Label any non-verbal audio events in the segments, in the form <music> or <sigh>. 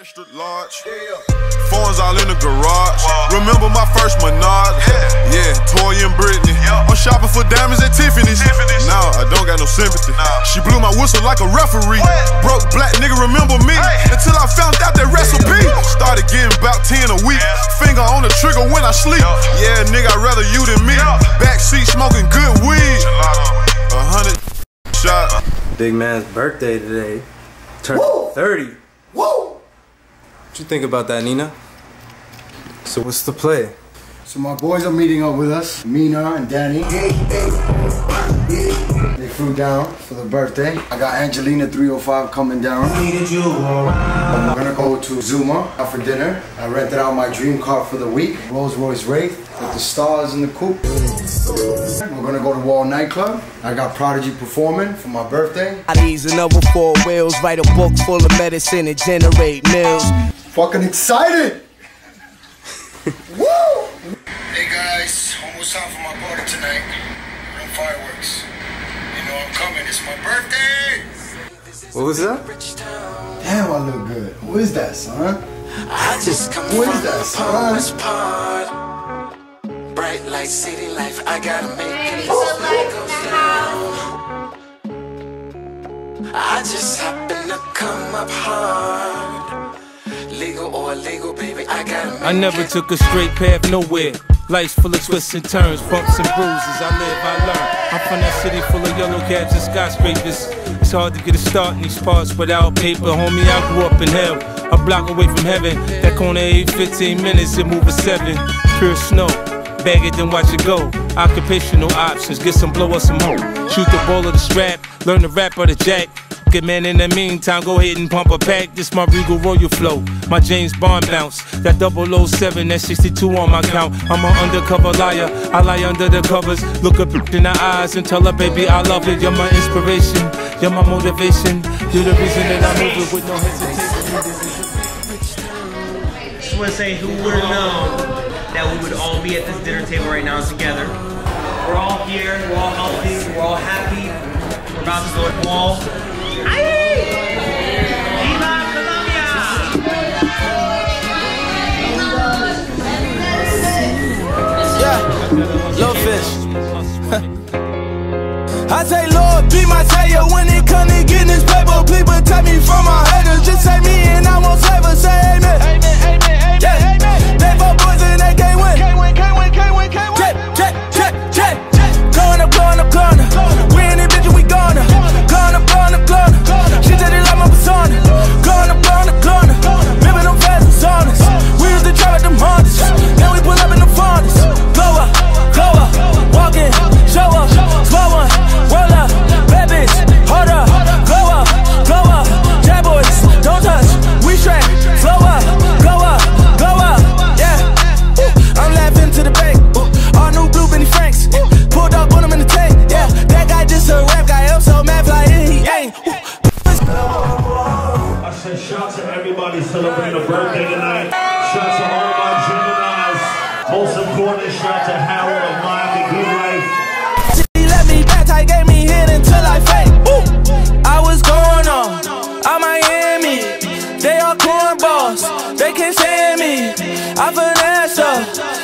Extra large. Phones all in the garage. Remember my first Menard? Yeah, Toy and Britney. I'm shopping for diamonds at Tiffany's. Now I don't got no sympathy. She blew my whistle like a referee. Broke black nigga, remember me? Until I found out that recipe. Started getting about 10 a week. Finger on the trigger when I sleep. Yeah, nigga, I'd rather you than me. Backseat smoking good weed. A hundred shot. Big man's birthday today. Turned 30. Whoa! What you think about that, Nina? So what's the play? So my boys are meeting up with us, Mina and Danny. They flew down for the birthday. I got Angelina 305 coming down. We're gonna go to Zuma out for dinner. I rented out my dream car for the week, Rolls Royce Wraith with the stars in the coupe. We're gonna go to Wall Nightclub. I got Prodigy performing for my birthday. I need another four wheels. Write a book full of medicine and generate mills. Fucking excited! <laughs> Woo! Hey guys, almost time for my party tonight. No fireworks. You know I'm coming. It's my birthday. What was that? Damn, I look good. Who is that, son? I just come Who is from that, a son? poet's part. Bright light, city life, I gotta make it. I just happen to come up hard. Legal or illegal, baby, I gotta I never took a straight path nowhere. Life's full of twists and turns, bumps and bruises. I live, I learn. I'm from that city full of yellow cabs and skyscrapers. It's hard to get a start in these parts without paper. Homie, I grew up in hell, a block away from heaven. That corner ain't 15 minutes, it move a seven. Pure snow. Bag it, then watch it go. Occupational options, get some blow or some more. Shoot the ball of the strap, learn the rap or the jack. Good man, in the meantime, go ahead and pump a pack. This my Regal Royal flow, my James Bond bounce. That 007, that 62 on my count. I'm an undercover liar, I lie under the covers. Look up in the eyes and tell her, baby, I love it. You're my inspiration, you're my motivation. You're the reason that I move it with no hesitation. Just want to say who would have known that we would all be at this dinner table right now together. We're all here, we're all healthy, we're all happy. We're about to go to the wall. Little fish. <laughs> I say, Lord, be my savior when it come to getting this paper. Please protect me from my haters. Just say me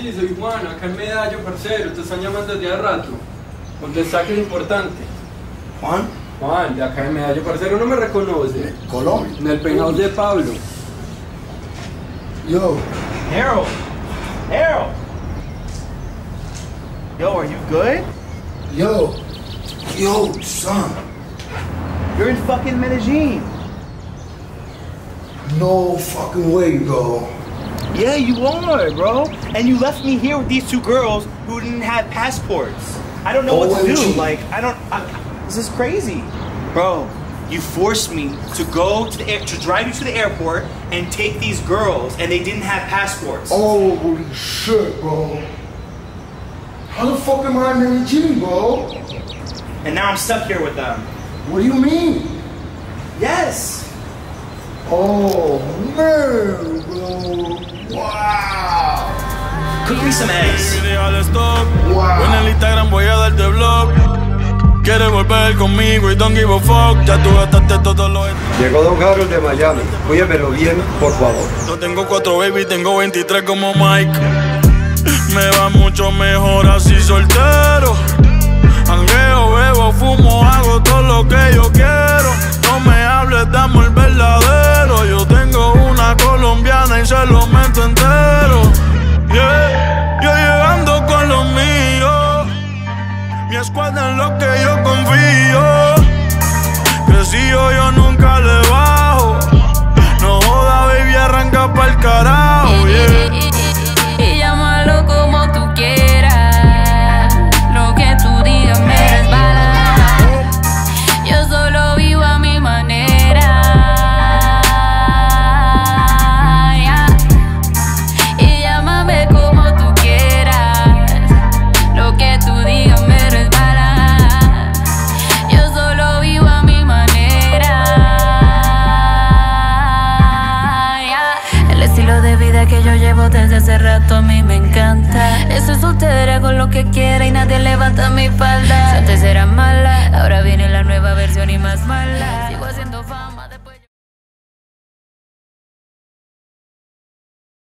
Parcero, ¿cómo así? Soy Juan, acá en Medallo, parcero, te están llamando desde hace rato. Contesta que es importante. Juan? Juan, de acá en Medallo, parcero, no me reconoce. Colombia. En el penthouse de Pablo. Yo, Harold! Harold! Yo, are you good? yo, yo, son. You're in fucking Medellin. No fucking way, bro. Yeah, you are, bro. And you left me here with these two girls who didn't have passports. I don't know what to do. Like, I don't. I, this is crazy, bro. You forced me to go to the air, to drive you to the airport and take these girls, and they didn't have passports. Oh, holy shit, bro. How the fuck am I Mary G, bro? And now I'm stuck here with them. What do you mean? Yes. Oh, man, bro. Wow. Cook me some eggs. En el Instagram voy a darte blog. Quieres volver conmigo y don't give a fuck. Ya tú gastaste todo lo Llegó Don Harold de Miami. Cuídamelo bien, por favor. No tengo cuatro baby, tengo 23 como Mike. Me va mucho mejor así soltero. Angueo, bebo, fumo, hago todo lo que yo quiero. No me hables de amor verdadero. cara. Soltera con lo que quiera y nadie levanta mi falda. Si antes era mala, ahora viene la nueva versión y más mala.